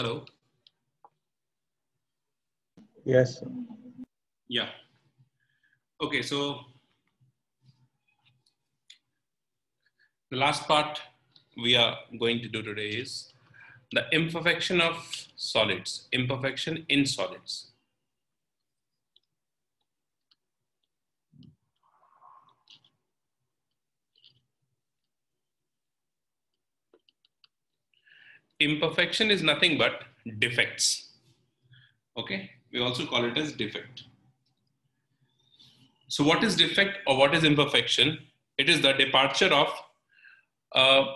Hello. Yes. Yeah. Okay, so the last part we are going to do today is the imperfection of solids, imperfection in solids. Imperfection is nothing but defects. Okay, we also call it as defect. So, what is defect or what is imperfection? It is the departure of uh,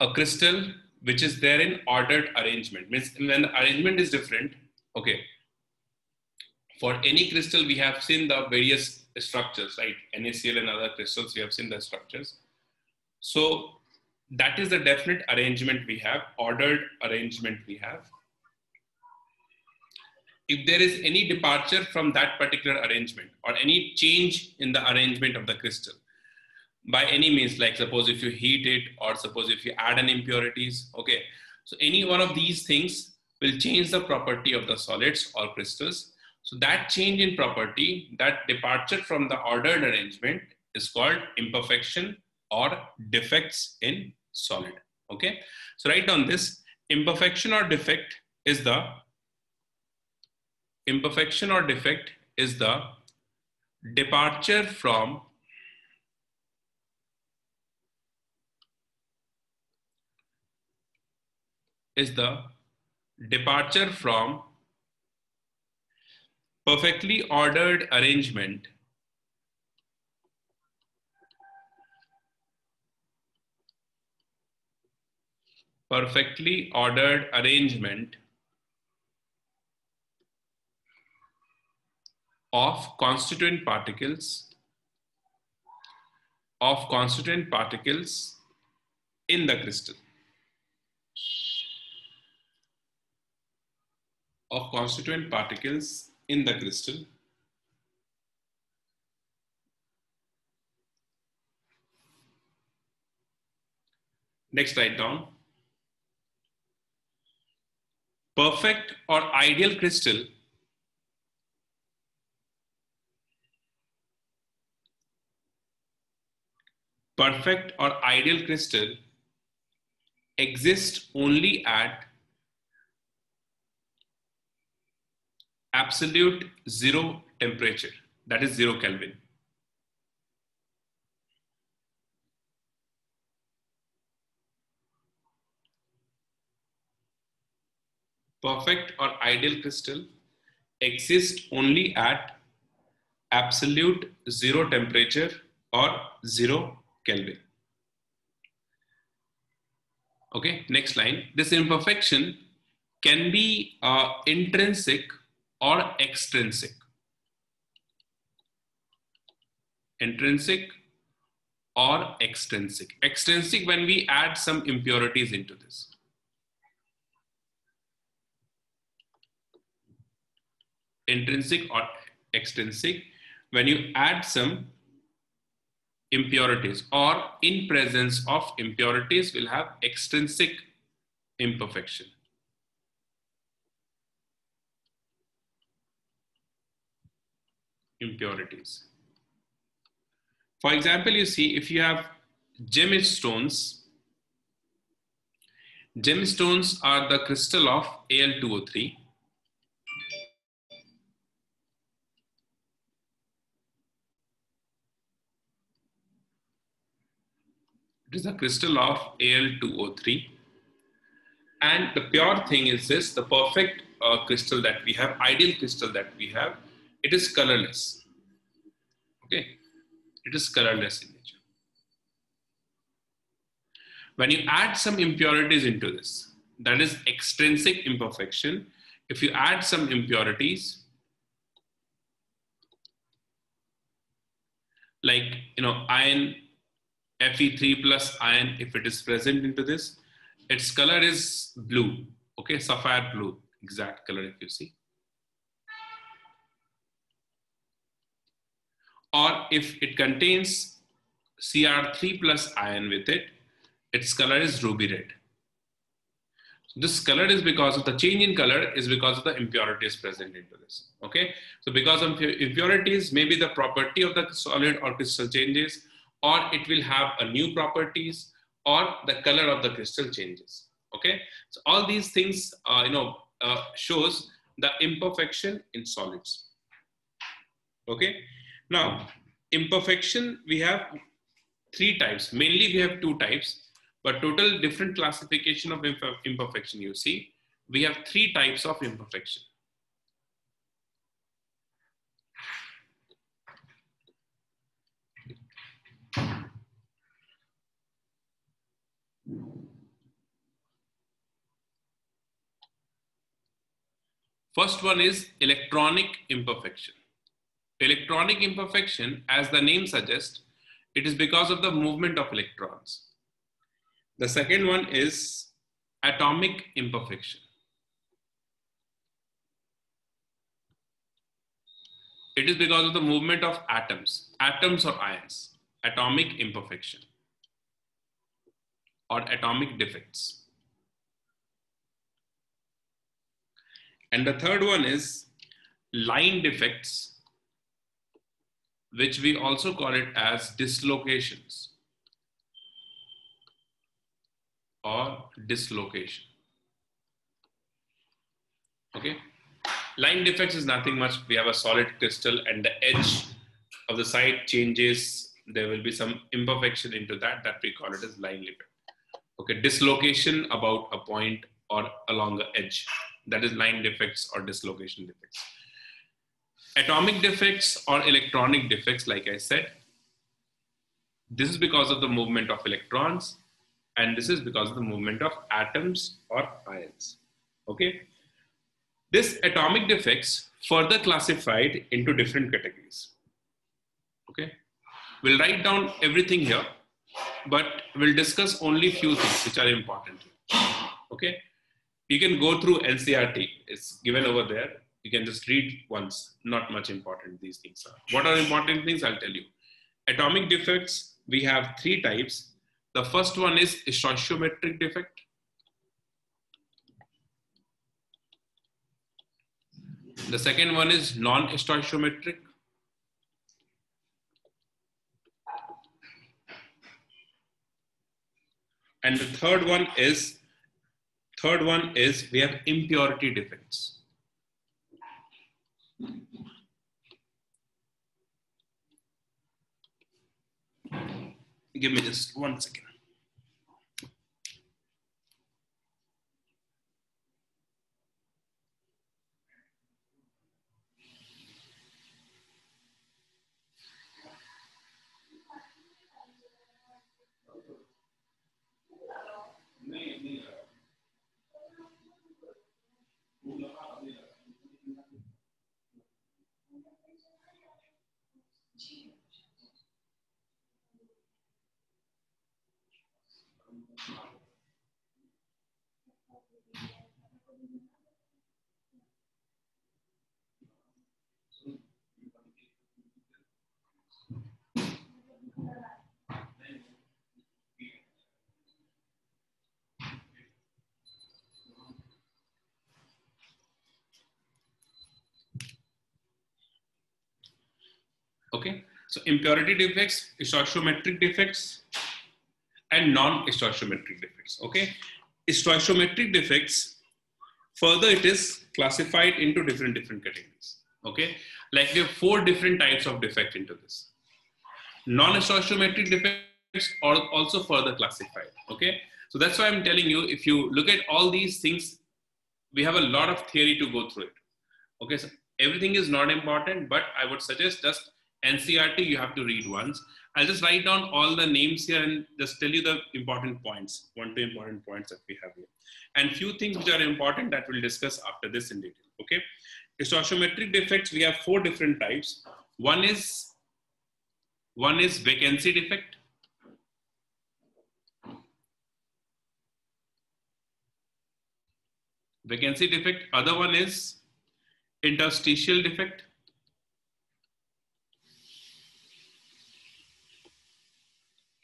a crystal which is there in ordered arrangement. Means when the arrangement is different, okay. For any crystal, we have seen the various structures, right? NaCl and other crystals, we have seen the structures. So that is the definite arrangement we have, ordered arrangement we have. If there is any departure from that particular arrangement or any change in the arrangement of the crystal, by any means, like suppose if you heat it or suppose if you add an impurities, okay. So any one of these things will change the property of the solids or crystals. So that change in property, that departure from the ordered arrangement is called imperfection or defects in solid. Okay. So write down this imperfection or defect is the imperfection or defect is the departure from is the departure from perfectly ordered arrangement perfectly ordered arrangement of constituent particles of constituent particles in the crystal. Of constituent particles in the crystal. Next write down perfect or ideal crystal perfect or ideal crystal exists only at absolute zero temperature that is zero kelvin perfect or ideal crystal exist only at absolute zero temperature or zero Kelvin. Okay, next line. This imperfection can be uh, intrinsic or extrinsic. Intrinsic or extrinsic. Extrinsic when we add some impurities into this. Intrinsic or extrinsic when you add some impurities or in presence of impurities will have extrinsic imperfection. Impurities. For example, you see if you have gemstones, gemstones are the crystal of Al2O3 It is a crystal of Al2O3. And the pure thing is this, the perfect uh, crystal that we have, ideal crystal that we have, it is colorless. Okay, it is colorless in nature. When you add some impurities into this, that is extrinsic imperfection. If you add some impurities, like you know iron Fe3 plus ion, if it is present into this, its color is blue, okay, sapphire blue, exact color if you see. Or if it contains Cr3 plus ion with it, its color is ruby red. This color is because of the change in color is because of the impurities present into this. Okay, so because of impurities, maybe the property of the solid or crystal changes, or it will have a new properties, or the color of the crystal changes. Okay, so all these things, uh, you know, uh, shows the imperfection in solids. Okay, now imperfection we have three types. Mainly we have two types but total different classification of imperfection you see, we have three types of imperfection. First one is electronic imperfection. Electronic imperfection, as the name suggests, it is because of the movement of electrons. The second one is atomic imperfection. It is because of the movement of atoms, atoms or ions, atomic imperfection or atomic defects. And the third one is line defects, which we also call it as dislocations. or dislocation. Okay. Line defects is nothing much. We have a solid crystal and the edge of the side changes. There will be some imperfection into that that we call it as line defect. Okay. Dislocation about a point or along the edge. That is line defects or dislocation defects. Atomic defects or electronic defects, like I said, this is because of the movement of electrons and this is because of the movement of atoms or ions. Okay. This atomic defects further classified into different categories. Okay. We'll write down everything here, but we'll discuss only few things which are important. Okay. You can go through NCERT. It's given over there. You can just read once. Not much important these things are. What are important things? I'll tell you. Atomic defects, we have three types the first one is stoichiometric defect. The second one is non-stoichiometric. And the third one is, third one is we have impurity defects. Give me just one second. Okay, so impurity defects, stoichiometric defects, and non-stoichiometric defects. Okay, stoichiometric defects, further it is classified into different different categories. Okay, like we have four different types of defect into this. Non-stoichiometric defects are also further classified. Okay, so that's why I'm telling you, if you look at all these things, we have a lot of theory to go through it. Okay, so everything is not important, but I would suggest just NCERT you have to read once. I'll just write down all the names here and just tell you the important points, one, two important points that we have here. And few things which are important that we'll discuss after this in detail, okay? Stoichiometric defects, we have four different types. One is, one is vacancy defect. Vacancy defect, other one is interstitial defect.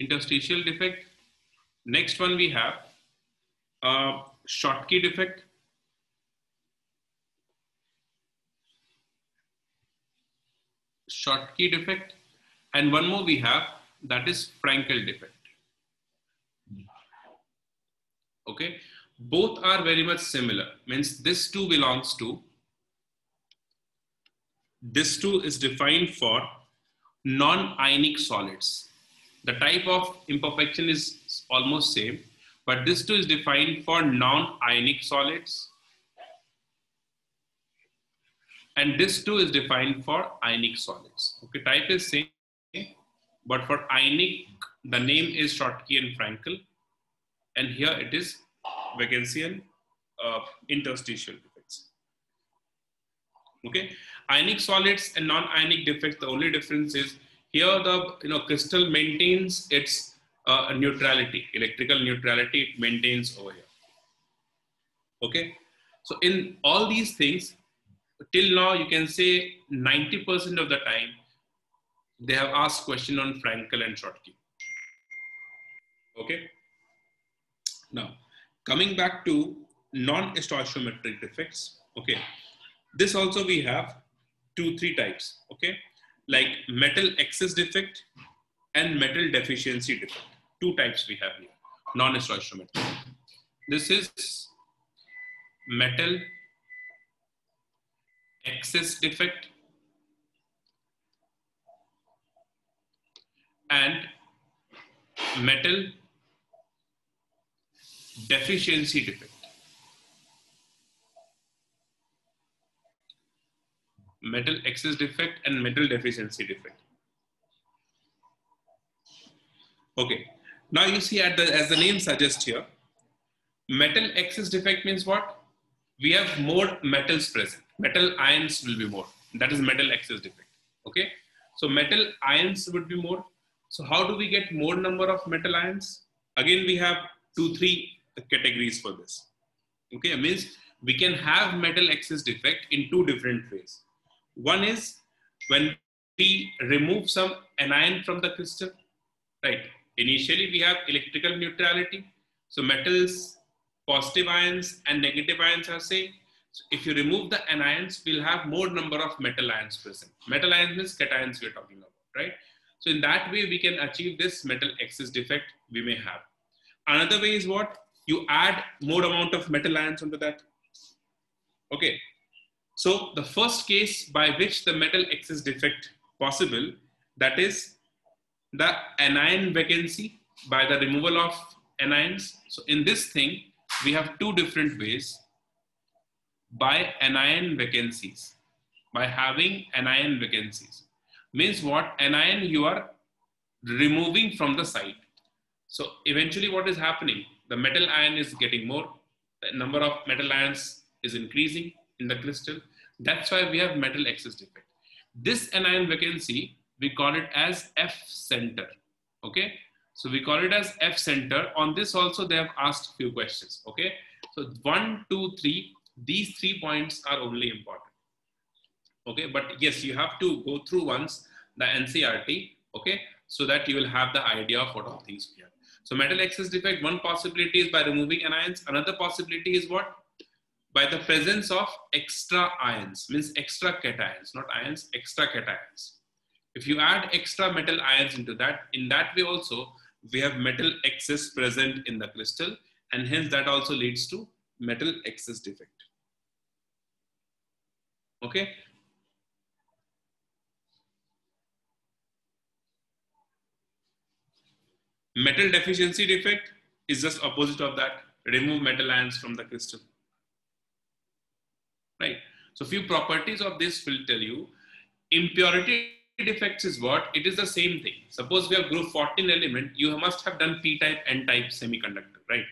Interstitial defect. Next one we have uh, Schottky defect. Schottky defect. And one more we have, that is Frenkel defect. Okay, both are very much similar. Means this two belongs to, this two is defined for non-ionic solids. The type of imperfection is almost same, but this too is defined for non-ionic solids. And this too is defined for ionic solids. Okay, type is same, but for ionic, the name is Schottky and Frenkel. And here it is Veggensian uh, interstitial defects. Okay, ionic solids and non-ionic defects, the only difference is here the you know crystal maintains its uh, neutrality, electrical neutrality it maintains over here. Okay, so in all these things, till now you can say 90% of the time they have asked question on Frenkel and Schottky. Okay, now coming back to non-stoichiometric defects. Okay, this also we have two, three types. Okay, like metal excess defect and metal deficiency defect two types we have here, non-stoichiometric. This is metal excess defect and metal deficiency defect. Metal excess defect and metal deficiency defect. Okay, now you see at the, as the name suggests here, metal excess defect means what? We have more metals present. Metal ions will be more. That is metal excess defect. Okay. So metal ions would be more. So how do we get more number of metal ions? Again, we have two, three categories for this. Okay. Means we can have metal excess defect in two different ways. One is when we remove some anion from the crystal, right? Initially, we have electrical neutrality. So metals, positive ions and negative ions are same. So if you remove the anions, we'll have more number of metal ions present. Metal ions means cations we're talking about, right? So in that way, we can achieve this metal excess defect we may have. Another way is what? You add more amount of metal ions onto that. Okay. So the first case by which the metal excess defect possible, that is the anion vacancy by the removal of anions. So in this thing, we have two different ways by anion vacancies, by having anion vacancies. Means what? Anion you are removing from the site. So eventually what is happening? The metal ion is getting more, the number of metal ions is increasing in the crystal. That's why we have metal excess defect. This anion vacancy we call it as F center. Okay. So we call it as F center. On this also they have asked few questions. Okay. So one, two, three, these three points are only important. Okay. But yes, you have to go through once the NCERT. Okay. So that you will have the idea of what all things we have. So metal excess defect, one possibility is by removing anions. Another possibility is what? By the presence of extra ions, means extra cations, not ions, extra cations. If you add extra metal ions into that, in that way also, we have metal excess present in the crystal and hence that also leads to metal excess defect. Okay. Metal deficiency defect is just opposite of that. Remove metal ions from the crystal. Right. So few properties of this will tell you impurity defects is what? It is the same thing. Suppose we have group 14 element, you must have done p-type, n-type semiconductor, right?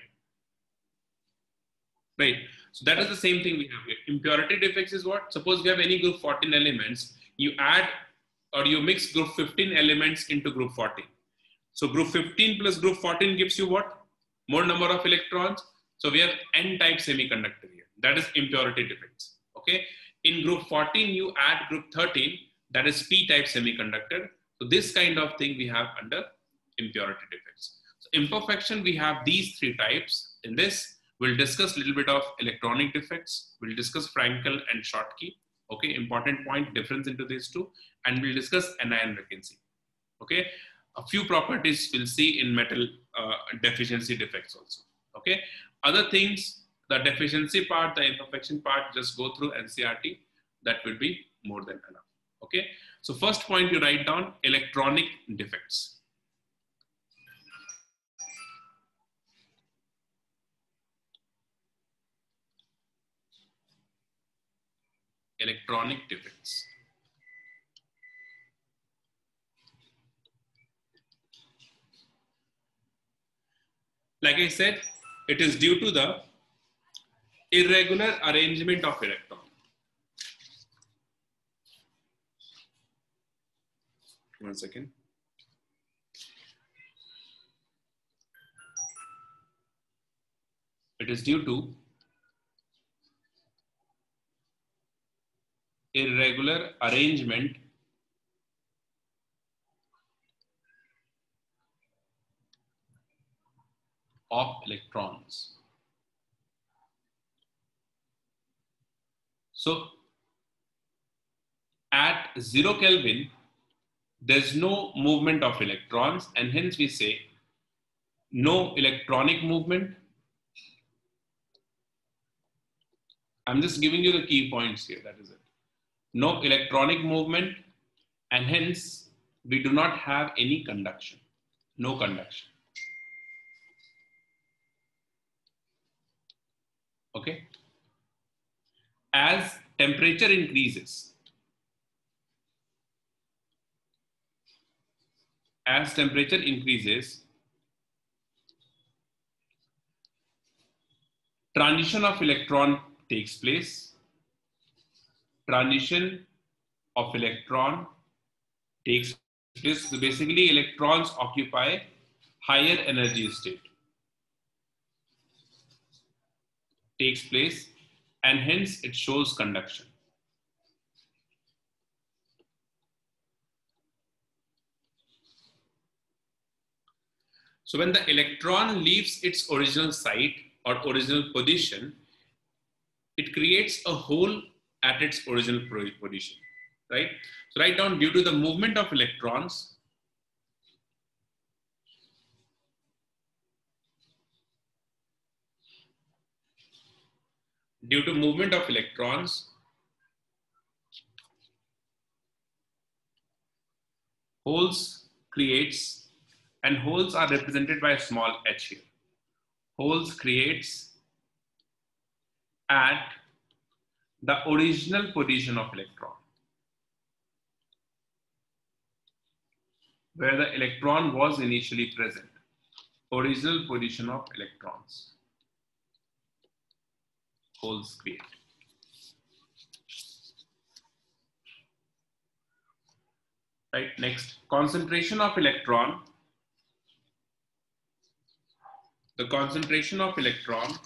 Right. So that is the same thing we have here. Impurity defects is what? Suppose we have any group 14 elements, you add or you mix group 15 elements into group 14. So group 15 plus group 14 gives you what? More number of electrons. So we have n-type semiconductor here. That is impurity defects. Okay. In group 14, you add group 13, that is p-type semiconductor. So this kind of thing we have under impurity defects. So imperfection, we have these three types in this, We'll discuss a little bit of electronic defects. We'll discuss Frenkel and Schottky. Okay, important point difference into these two. And we'll discuss anion vacancy. Okay, a few properties we'll see in metal uh, deficiency defects also. Okay, other things, the deficiency part, the imperfection part, just go through NCERT. That will be more than enough. Okay, so first point you write down electronic defects. electronic defects. Like I said, it is due to the irregular arrangement of electron. One second. It is due to irregular arrangement of electrons. So at zero Kelvin, there's no movement of electrons and hence we say no electronic movement. I'm just giving you the key points here, that is it no electronic movement, and hence we do not have any conduction, no conduction. Okay. As temperature increases, as temperature increases, transition of electron takes place transition of electron takes place. So basically electrons occupy higher energy state takes place and hence it shows conduction. So when the electron leaves its original site or original position, it creates a hole at its original position, right? So write down due to the movement of electrons, due to movement of electrons, holes creates and holes are represented by a small h here. Holes creates at the original position of electron. Where the electron was initially present. Original position of electrons. Holes create. Right, next, concentration of electron. The concentration of electron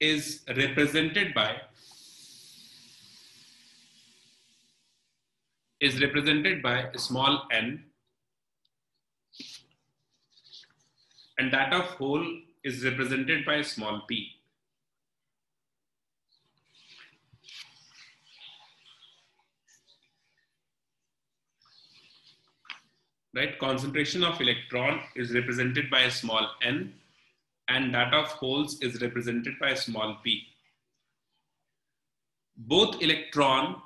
is represented by is represented by small n and that of hole is represented by a small p. Right, concentration of electron is represented by a small n and that of holes is represented by a small p. Both electron,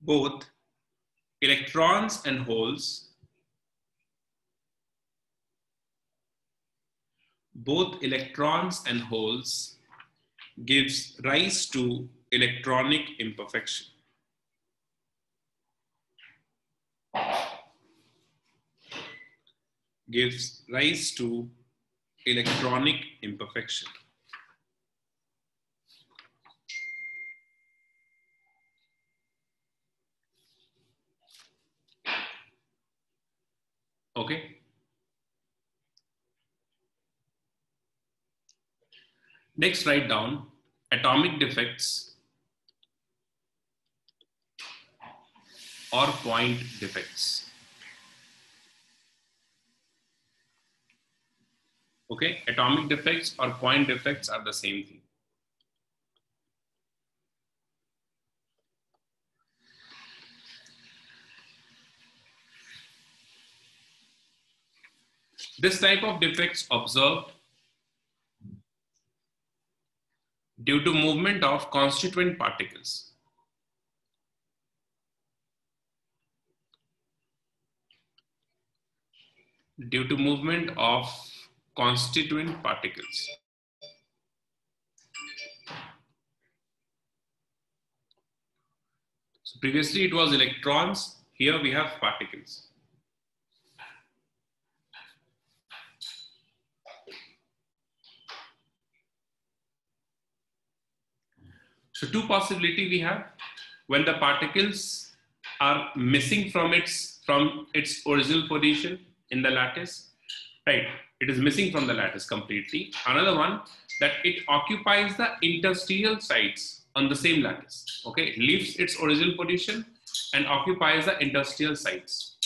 both electrons and holes, both electrons and holes gives rise to electronic imperfection. Gives rise to electronic imperfection. Okay. Next, write down atomic defects or point defects. Okay, atomic defects or point defects are the same thing. This type of defects observed due to movement of constituent particles. Due to movement of constituent particles. So previously it was electrons, here we have particles. So two possibility we have when the particles are missing from its from its original position in the lattice, right? It is missing from the lattice completely. Another one that it occupies the interstitial sites on the same lattice. Okay, it leaves its original position and occupies the interstitial sites.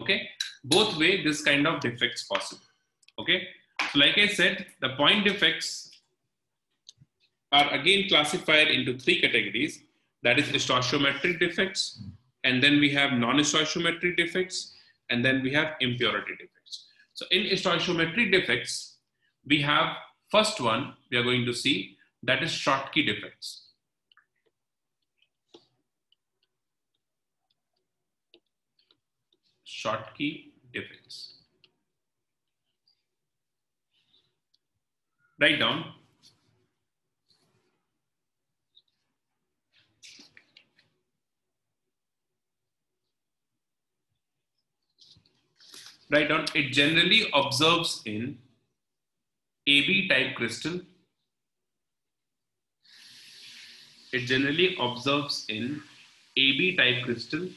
Okay, both way this kind of defects possible. Okay, so like I said, the point defects are again classified into three categories. That is stoichiometric defects, and then we have non-stoichiometric defects, and then we have impurity defects. So in stoichiometric defects, we have first one we are going to see that is Schottky defects. Schottky defects. Write down write down, it generally observes in AB type crystal. It generally observes in AB type crystal.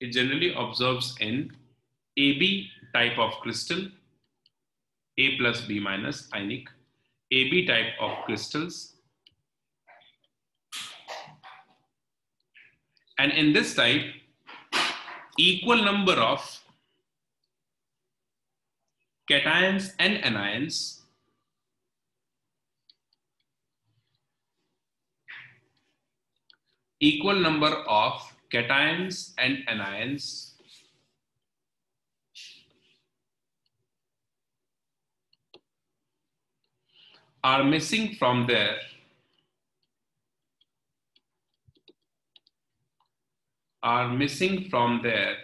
It generally observes in AB type of crystal, A plus B minus ionic, AB type of crystals And in this type, equal number of cations and anions equal number of cations and anions are missing from their are missing from their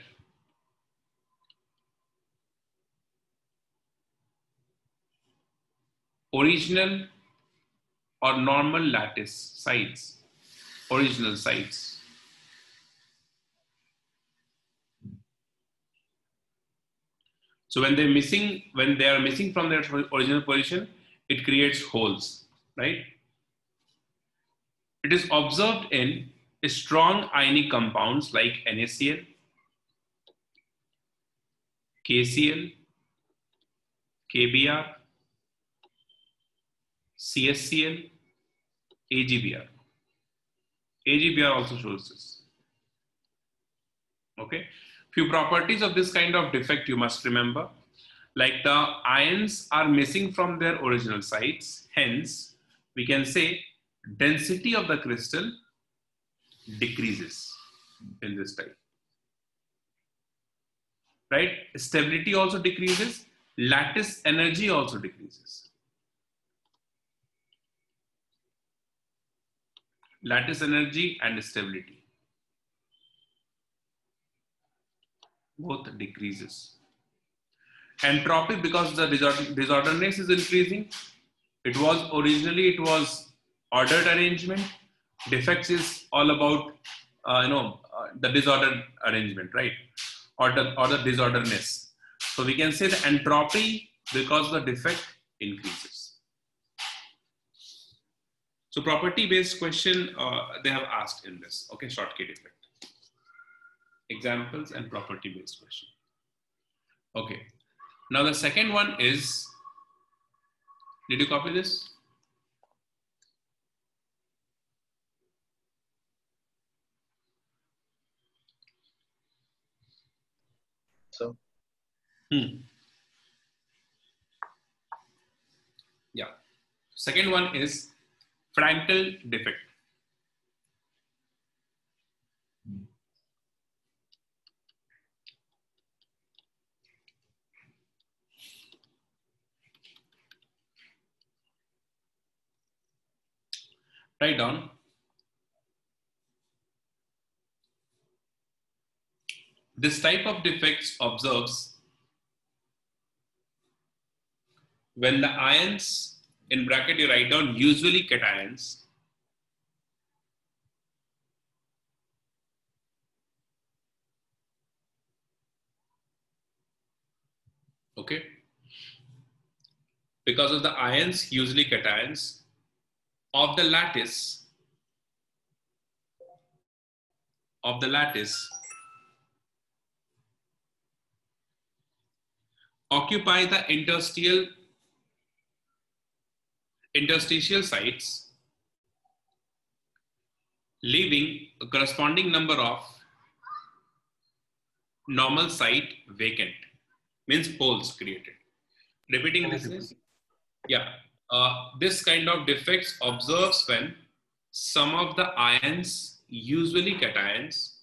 original or normal lattice sites, original sites. So when they're missing, when they are missing from their original position, it creates holes, right? It is observed in strong ionic compounds like NaCl, KCl, KBr, CsCl, AgBr. AgBr also shows this. Okay. Few properties of this kind of defect you must remember. Like the ions are missing from their original sites. Hence, we can say density of the crystal decreases in this type. Right? Stability also decreases. Lattice energy also decreases. Lattice energy and stability. Both decreases. Entropy because the disorderness is increasing. It was originally, it was ordered arrangement defects is all about uh, you know uh, the disordered arrangement right? Or the or the disorderness. So we can say the entropy because the defect increases. So property based question uh, they have asked in this. Okay Schottky defect. Examples and property based question. Okay. Now the second one is did you copy this Hmm. Yeah. Second one is Frenkel defect. Write down This type of defects observes when the ions in bracket you write down usually cations okay? Because of the ions usually cations of the lattice of the lattice occupy the interstitial interstitial sites leaving a corresponding number of normal site vacant means holes created. Repeating this is yeah uh, this kind of defects observes when some of the ions usually cations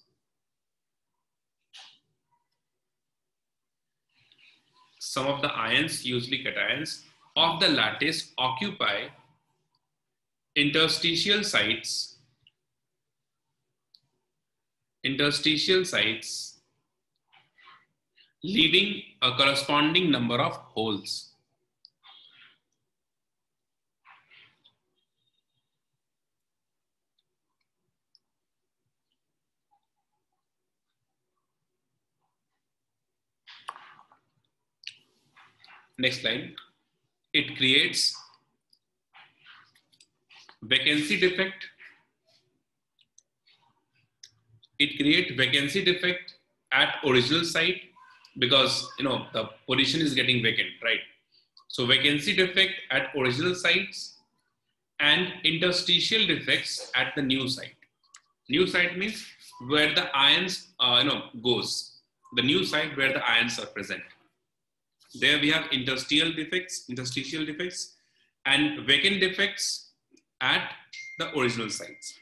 some of the ions, usually cations, of the lattice occupy interstitial sites, interstitial sites, leaving a corresponding number of holes. Next line. It creates vacancy defect. It creates vacancy defect at original site because you know the position is getting vacant, right? So vacancy defect at original sites and interstitial defects at the new site. New site means where the ions uh, you know goes. The new site where the ions are present. There we have interstitial defects, interstitial defects, and vacant defects at the original sites.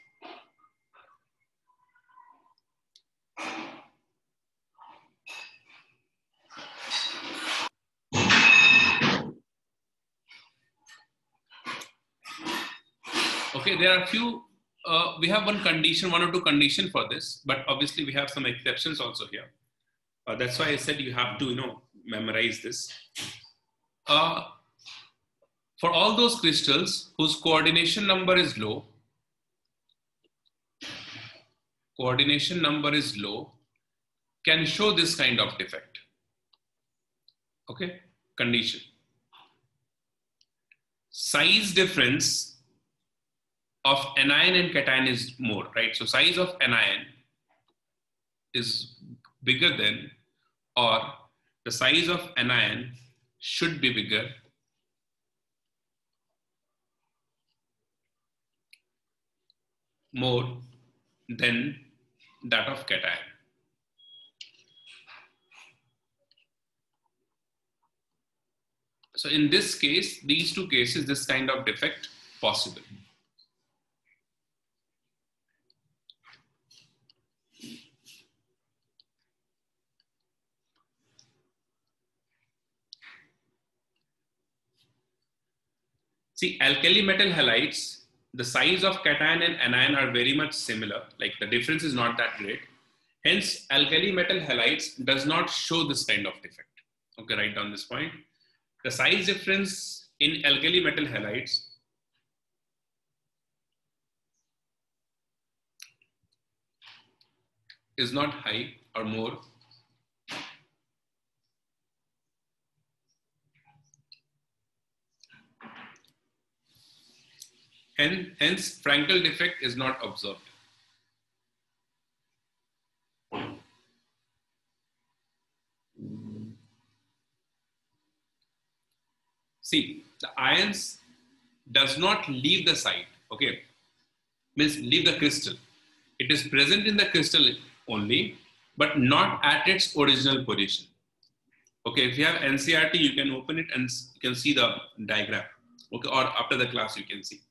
Okay, there are a few, uh, we have one condition, one or two condition for this, but obviously we have some exceptions also here. Uh, that's why I said you have to, you know, memorize this. Uh, for all those crystals whose coordination number is low, coordination number is low, can show this kind of defect. Okay, condition. Size difference of anion and cation is more, right? So size of anion is bigger than or the size of anion should be bigger more than that of cation. So in this case, these two cases, this kind of defect possible. See, alkali metal halides, the size of cation and anion are very much similar. Like the difference is not that great. Hence, alkali metal halides does not show this kind of defect. Okay, write down this point. The size difference in alkali metal halides is not high or more And hence, Frenkel defect is not observed. See, the ions does not leave the site, okay? Means leave the crystal. It is present in the crystal only, but not at its original position. Okay, if you have NCERT, you can open it and you can see the diagram. Okay, or after the class you can see.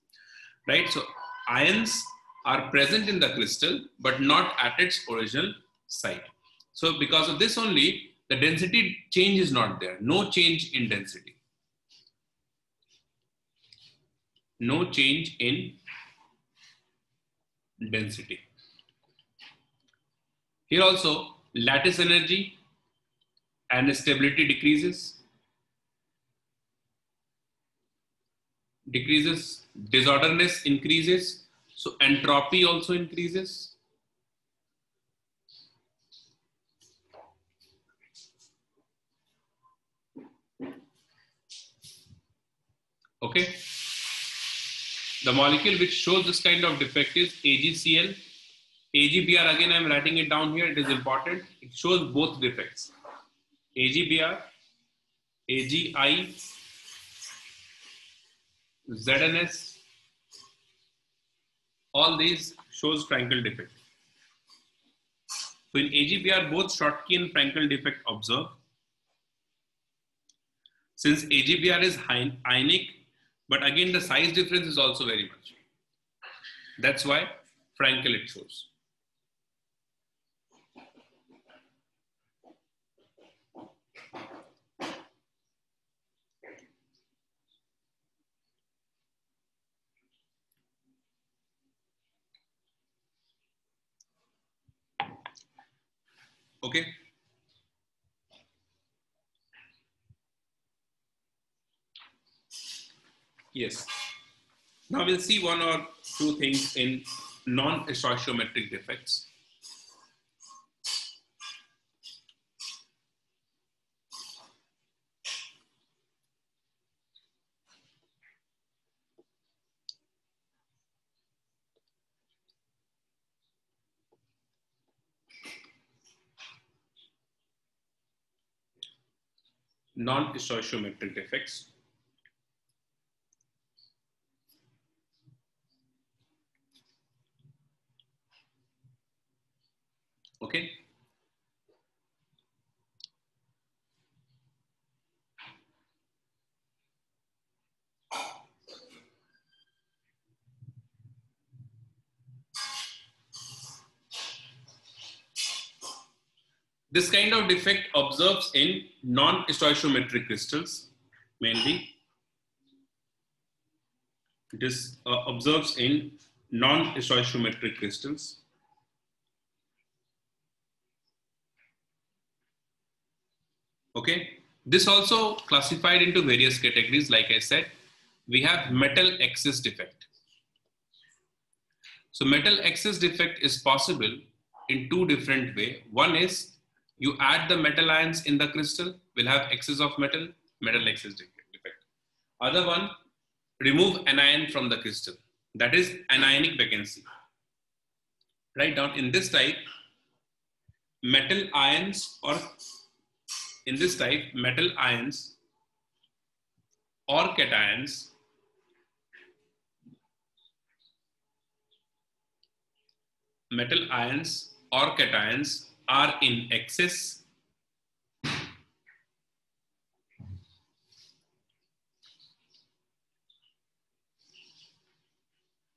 Right, so ions are present in the crystal, but not at its original site. So because of this only, the density change is not there. No change in density. No change in density. Here also, lattice energy and stability decreases. Decreases, disorderness increases, so entropy also increases. Okay. The molecule which shows this kind of defect is AgCl. AgBr, again, I'm writing it down here. It is important. It shows both defects. AgBr, AgI, ZnS, all these shows Frenkel defect. So in AgBr, both Schottky and Frenkel defect observed. Since AgBr is ionic, but again, the size difference is also very much. That's why Frenkel it shows. Okay. Yes. Now we'll see one or two things in non-stoichiometric defects. Non-stoichiometric defects. Okay. This kind of defect observes in non-stoichiometric crystals mainly. It is uh, observes in non-stoichiometric crystals. Okay, this also classified into various categories. Like I said, we have metal excess defect. So metal excess defect is possible in two different way. One is you add the metal ions in the crystal, will have excess of metal, metal excess defect. Other one, remove anion from the crystal. That is anionic vacancy. Write down in this type, metal ions or in this type, metal ions or cations metal ions or cations are in excess.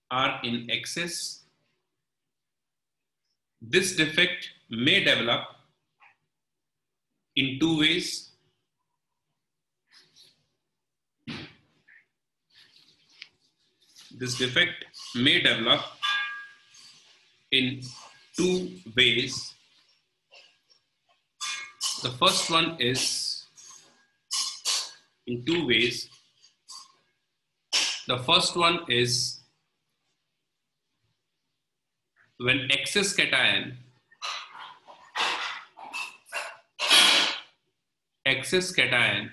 Are in excess. This defect may develop in two ways. This defect may develop in two ways the first one is in two ways. The first one is when excess cation excess cation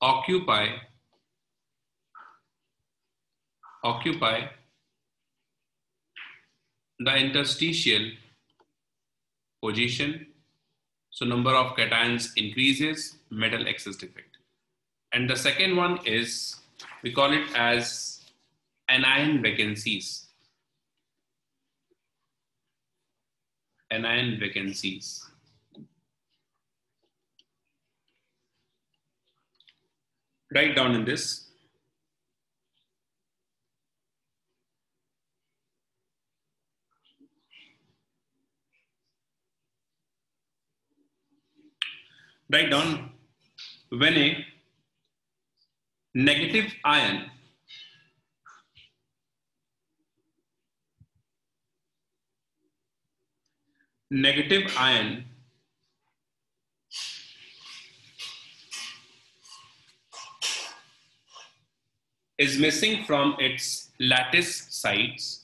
occupy occupy the interstitial position so number of cations increases, metal excess defect. And the second one is, we call it as anion vacancies. Anion vacancies. Write down in this Write down when a negative ion negative ion is missing from its lattice sites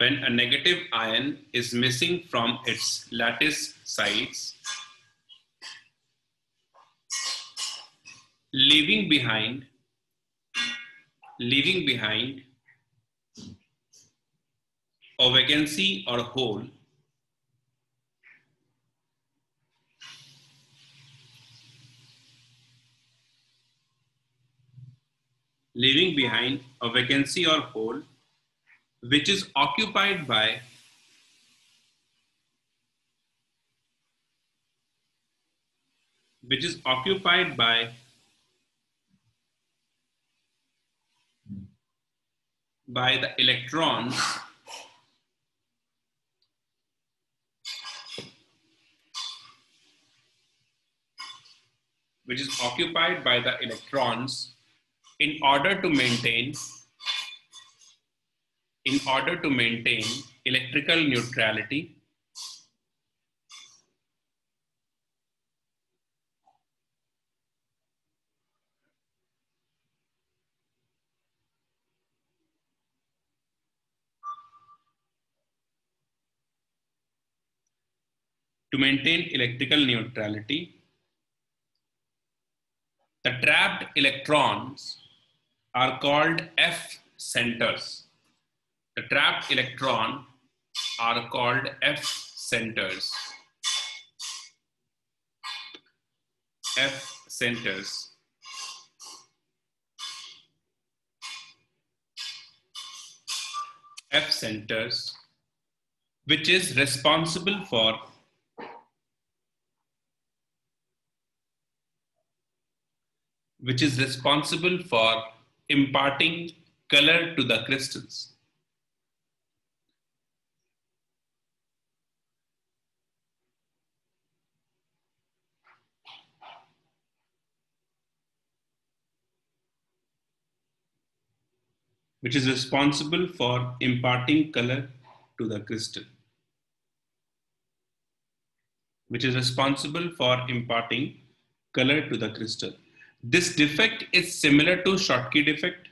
when a negative ion is missing from its lattice sites leaving behind leaving behind a vacancy or hole leaving behind a vacancy or hole which is occupied by which is occupied by by the electrons which is occupied by the electrons in order to maintain in order to maintain electrical neutrality to maintain electrical neutrality the trapped electrons are called F centers. The trapped electron are called F centers. F centers. F centers, which is responsible for which is responsible for imparting color to the crystals. Which is responsible for imparting color to the crystal. Which is responsible for imparting color to the crystal. This defect is similar to Schottky defect.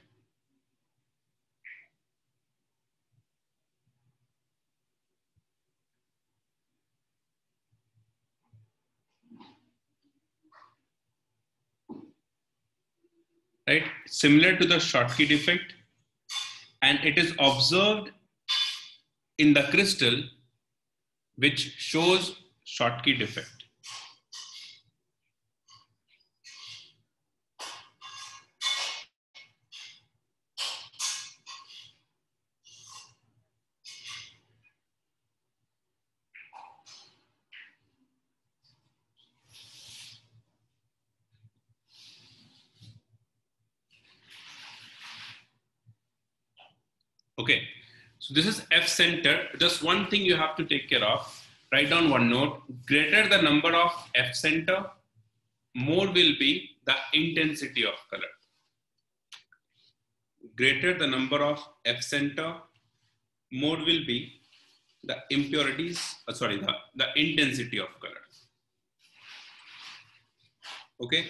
Right, similar to the Schottky defect, and it is observed in the crystal, which shows Schottky defect. Okay, so this is F center. Just one thing you have to take care of. Write down one note. Greater the number of F center, more will be the intensity of color. Greater the number of F center, more will be the impurities, uh, sorry, the, the intensity of color. Okay,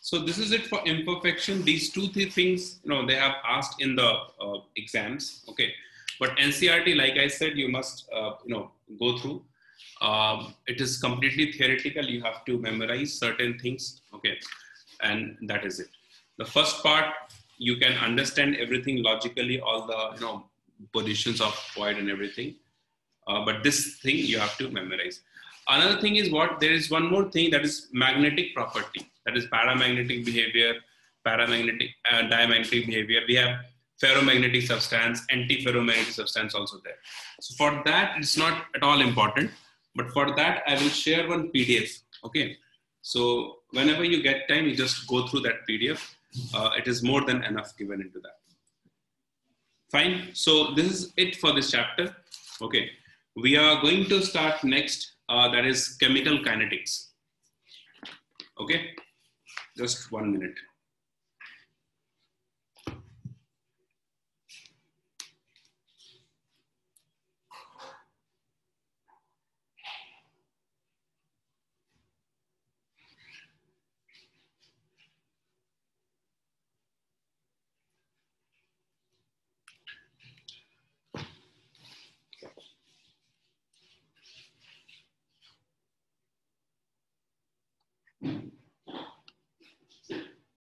so this is it for imperfection. These two th things, you know, they have asked in the uh, exams. Okay, but NCERT, like I said, you must, uh, you know, go through. Um, it is completely theoretical. You have to memorize certain things. Okay, and that is it. The first part, you can understand everything logically, all the you know positions of void and everything. Uh, but this thing you have to memorize. Another thing is what there is one more thing that is magnetic property that is paramagnetic behavior, paramagnetic uh, diamagnetic behavior. We have ferromagnetic substance, anti-ferromagnetic substance also there. So for that, it's not at all important. But for that, I will share one PDF. Okay, So whenever you get time, you just go through that PDF. Uh, it is more than enough given into that. Fine. So this is it for this chapter. Okay. We are going to start next. Uh, that is chemical kinetics. Okay. Just one minute.